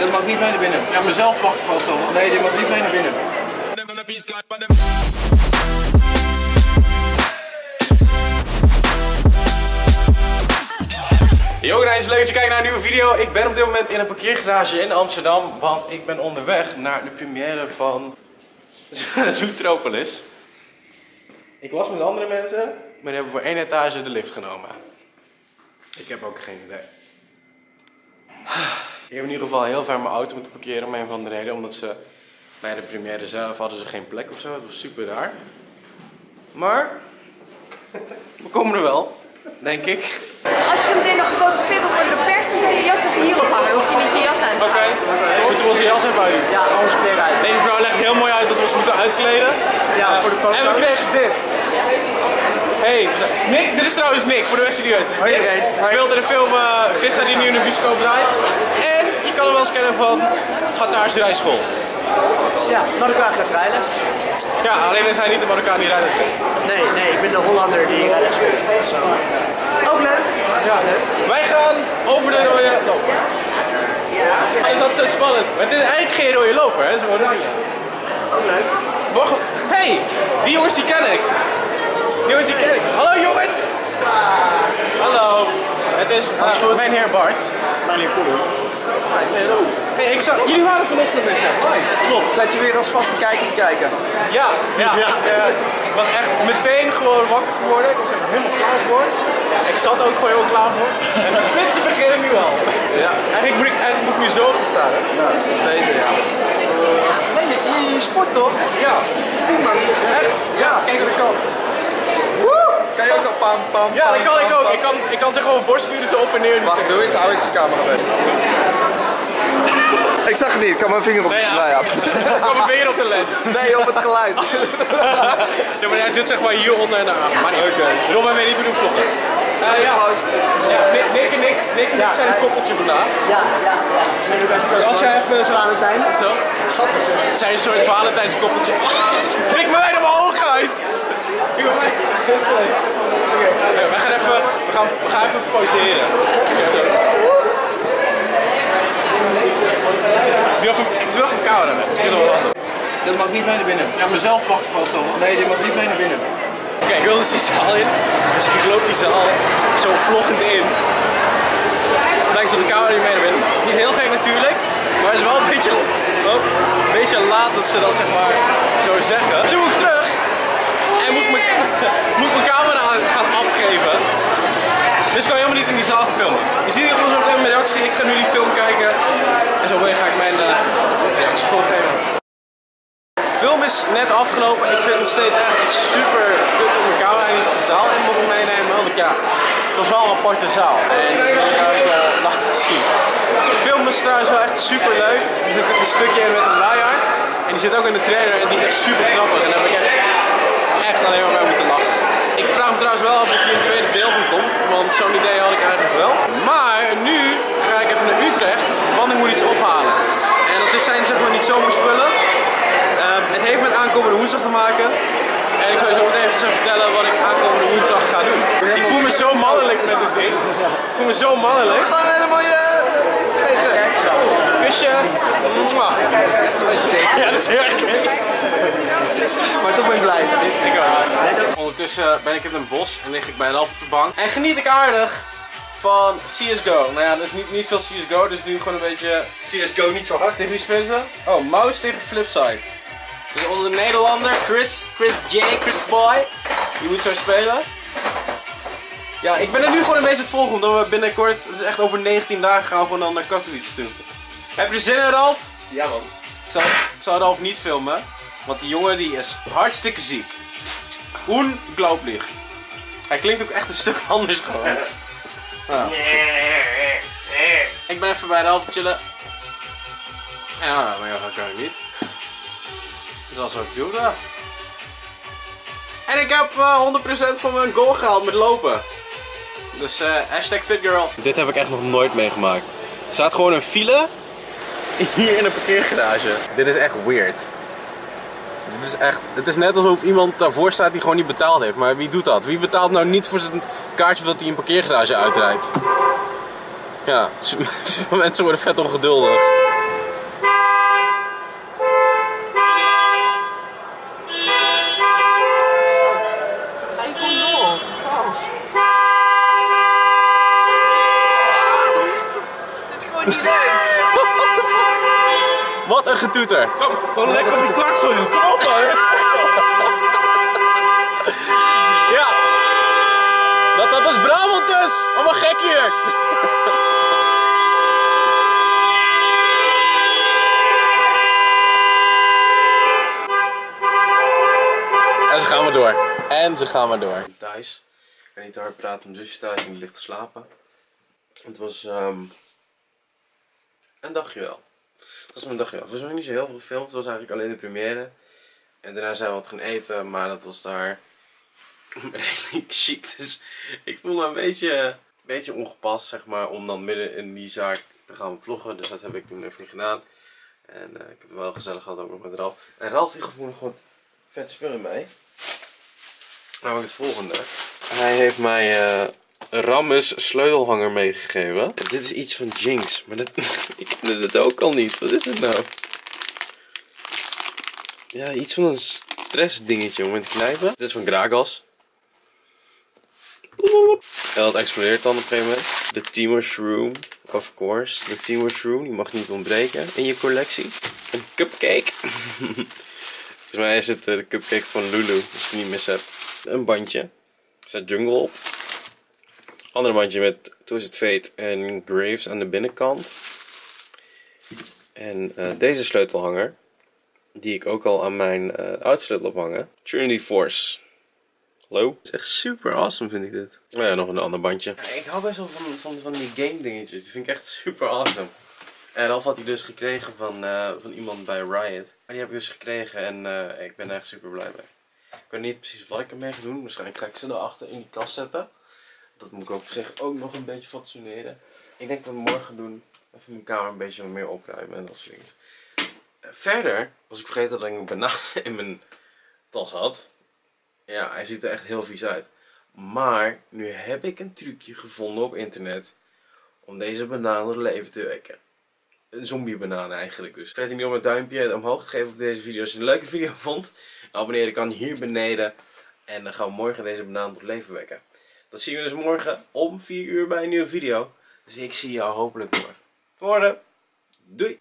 Dat mag niet mee naar binnen. Ja, mezelf mag ik wel. Nee, dit mag niet mee naar binnen. Yo guys, leuk dat je kijkt naar een nieuwe video. Ik ben op dit moment in een parkeergarage in Amsterdam, want ik ben onderweg naar de première van Zoetropolis. Ik was met andere mensen, maar die hebben voor één etage de lift genomen. Ik heb ook geen idee. Ik heb in ieder geval heel ver mijn auto moeten parkeren om een van de reden, omdat ze bij de première zelf hadden ze geen plek of zo. Dat was super raar. Maar we komen er wel, denk ik. Als je meteen nog gefotografeerd wil worden pers, moet je je jas even hier ophangen. Dan hoef je niet je jas aan te Oké, moeten we onze jas even uit. Ja, alles kleren uit. Deze vrouw legt heel mooi uit dat we ons moeten uitkleden. Ja, voor de foto's. En we kregen dit. Hey, Nick, dit is trouwens Nick, voor de mensen die het weten. Hoi. Hij speelt in de film uh, Vissa die nu in de bioscoop draait. En je kan hem wel eens kennen van Gataars rijschool. Ja, Marokkaan gaat rijles. Ja, alleen is hij niet de Marokkaan die rijles geeft. Nee, nee, ik ben de Hollander die rijles. Zo. Ook leuk. Ja, leuk. Wij gaan over de rode loper. Is dat zo spannend? Maar het is eigenlijk geen rode loper, hè? het is oranje. Ook leuk. Wacht, hey, die jongens die ken ik. Die jongens die ken ik. Hallo jongens! Hallo. Het is uh, mijn heer Bart. Mijn heer. Zo. Ik zag, jullie waren vanochtend met live. Klopt. Zet je weer als vaste kijker te kijken. Ja, ja. Ja. Ik, eh, was echt meteen gewoon wakker geworden. Ik was er helemaal klaar voor. Ik zat ook gewoon helemaal klaar voor. En de flitsen beginnen nu al. Ja, Eigenlijk moet ik, eigenlijk moet ik nu zo op staan. hè? nou, dat is beter, ja. Nee, je, je, je sport toch? Ja. Het is te zien man. Echt? Ja. Kijk wat ik kan. Kan je ook al pam, pam, Ja, dat kan ik ook. pam. Ik kan, ik kan zeg gewoon mijn borstspieren zo op en neer. Wacht, doe eens, hou eens de camera best. ik zag het niet, ik kan mijn vinger op Nee, de ja. Ik kan mijn vinger op de lens. Nee, op het geluid. Ja, maar hij zit zeg maar hieronder en daar. Maar niet. Oké. Ron en weet niet hoe doen vloggen. Eh, ja. ja, Nick, Nick en Nick, Nick en ik zijn een koppeltje vandaag. Ja, ja, Als jij even zo... Valentijn. Zo. Schattig. Het zijn een soort Valentijnskoppeltje. Trek me bijna mijn ogen uit! Oké, we gaan even, we gaan, we gaan even pauzeren. Ik doe even, ik doe even een camera met. Misschien is dat wel handig. Dat mag niet mee naar binnen. Ja, mezelf mag ik wel. Nee, dit mag niet mee naar binnen. Oké, ik wil dus die zaal in. Dus ik loop die zaal zo vloggend in. Blijkt dat de camera niet mee naar binnen. Niet heel gek natuurlijk, maar het is wel een beetje, oh, een beetje laat dat ze dat zeg maar zo zeggen. Dus nu moet ik terug moet ik mijn, moet mijn camera aan- gaan afgeven. Dus ik kan helemaal niet in die zaal filmen. Je ziet hier zo meteen mijn reactie. Ik ga nu die film kijken en zo ga ik mijn eh, reactie gewoon geven. De film is net afgelopen. Ik vind het nog steeds echt super kut om mijn camera niet de zaal in mogen meenemen. Want ja, het was wel een aparte zaal. En dat wil ik eigenlijk wel laten zien. De film is trouwens wel echt super leuk. Er zit ook een stukje in met een luiaard. En die zit ook in de trailer en die is echt super grappig. En daar heb ik echt, echt alleen maar bij moeten lachen. Ik vraag me trouwens wel af of hier een tweede deel van komt. Want zo'n idee had ik eigenlijk wel. Maar nu ga ik even naar Utrecht, want ik moet iets ophalen. En dat is zijn zeg maar niet zomaar spullen. Ehm, het heeft met aankomende woensdag te maken. En ik zal je zo meteen even vertellen wat ik aankomende woensdag ga doen. Ik voel me zo mannelijk met dit ding. Ik voel me zo mannelijk. We gaan een hele mooie eh, deze krijgen. Kusje. Is. Ja, dat is heel erg. Maar toch ben ik blij. Ik ook. Ondertussen ben ik in een bos en lig ik bij Elf op de bank. En geniet ik aardig van CSGO. Nou ja, er is niet, niet veel CSGO, dus nu gewoon een beetje CSGO niet zo hard. Tegen wie spelen ze? Oh, Mouse tegen Flipside. Dus onder de Nederlander, Chris, Chris J, Chris Boy. Die moet zo spelen. Ja, ik ben er nu gewoon een beetje het volgen, omdat we binnenkort, het is echt over 19 dagen, gaan we gewoon dan naar Katowice toe. Heb je er zin in, Ralf? Ja man. Ik zou, ik zou Ralf niet filmen, want die jongen die is hartstikke ziek. Unglaublich. Hij klinkt ook echt een stuk anders gewoon. Nou, ik ben even bij Ralf chillen. Ja, maar ja, dat kan ik niet. Zoals wat ik doe. En ik heb eh, 100% van mijn goal gehaald met lopen. Dus eh hashtag fitgirl. Dit heb ik echt nog nooit meegemaakt. Er staat gewoon een file hier in een parkeergarage. Dit is echt weird. Dit is echt, het is net alsof iemand daarvoor staat die gewoon niet betaald heeft. Maar wie doet dat? Wie betaalt nou niet voor zijn kaartje dat hij een parkeergarage uitrijdt? Ja, mensen worden vet ongeduldig. Wat een getoeter. Gewoon lekker op die klakson, joh. Kom op, man. Ja. Dat, dat is Brabant dus. Allemaal gek hier. En ze gaan maar door. En ze gaan maar door. Thuis. Ik kan niet te hard praten. Mijn zusje thuis en die ligt te slapen. Het was ehm, een dagje wel. Het was een dagje. Het was nog niet zo heel veel gefilmd. Het was eigenlijk alleen de première. En daarna zijn we wat gaan eten. Maar dat was daar redelijk chic. Dus ik voel me een beetje, beetje ongepast, zeg maar, om dan midden in die zaak te gaan vloggen. Dus dat heb ik toen even niet gedaan. En eh, ik heb het wel gezellig gehad ook nog met Ralf. En Ralf die gaf nog wat vette spullen mee. Namelijk het volgende. Hij heeft mij eh, Rammus sleutelhanger meegegeven. En dit is iets van Jinx. Maar dat, ik kende het ook al niet. Wat is het nou? Ja, iets van een stressdingetje om in te knijpen. Dit is van Gragas. En dat explodeert dan op een gegeven moment. De Team Shroom, of course. De Team Shroom, die mag niet ontbreken in je collectie. Een cupcake. Volgens mij is het de cupcake van Lulu, als ik het niet mis heb. Een bandje. Er staat Jungle op. Ander bandje met Twisted Fate en Graves aan de binnenkant. En eh, deze sleutelhanger, die ik ook al aan mijn uh, oudsleutel heb hangen. Trinity Force. Hallo? Het is echt super awesome vind ik dit. Oh ja, nog een ander bandje. ik hou best wel van, van, van die game dingetjes. Die vind ik echt super awesome. En Ralf had hij dus gekregen van, eh, van iemand bij Riot. Maar die heb ik dus gekregen en ik ben er echt super blij mee. Ik weet niet precies wat ik ermee ga doen. Waarschijnlijk ga ik ze erachter in die kast zetten. Dat moet ik op zich ook nog een beetje fatsoeneren. Ik denk dat we morgen doen. Even mijn kamer een beetje meer opruimen en dat soort dingen. Verder was ik vergeten dat ik een banaan in mijn tas had. Ja, hij ziet er echt heel vies uit. Maar nu heb ik een trucje gevonden op internet om deze banaan tot leven te wekken. Een zombie banaan eigenlijk dus. Vergeet niet om een duimpje omhoog te geven op deze video als je een leuke video vond. Abonneren kan hier beneden. En dan gaan we morgen deze banaan tot leven wekken. Dat zien we dus morgen om 4 uur bij een nieuwe video. Dus ik zie jou hopelijk morgen. Morgen. Doei!